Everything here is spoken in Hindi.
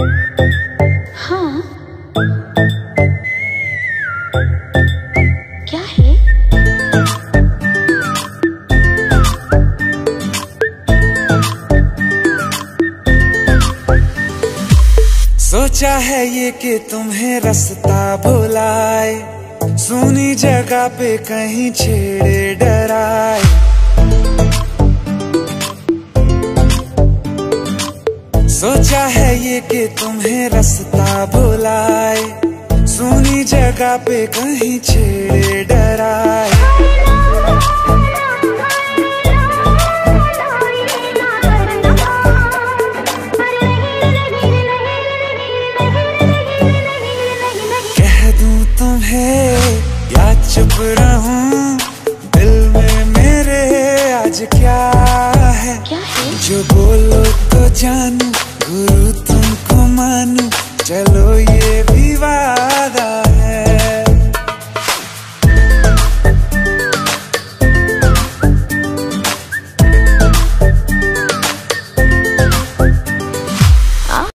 हाँ। क्या है? सोचा है ये कि तुम्हें रास्ता भुलाए, सुनी जगह पे कहीं छेड़े डराए। सोचा है ये कि तुम्हें रास्ता भुलाए सुनी जगह पे कहीं छेड़े डराए। कह दूँ तुम्हें या चुप रहूँ दिल में मेरे आज क्या है? क्या है? जो बोलो celluloid.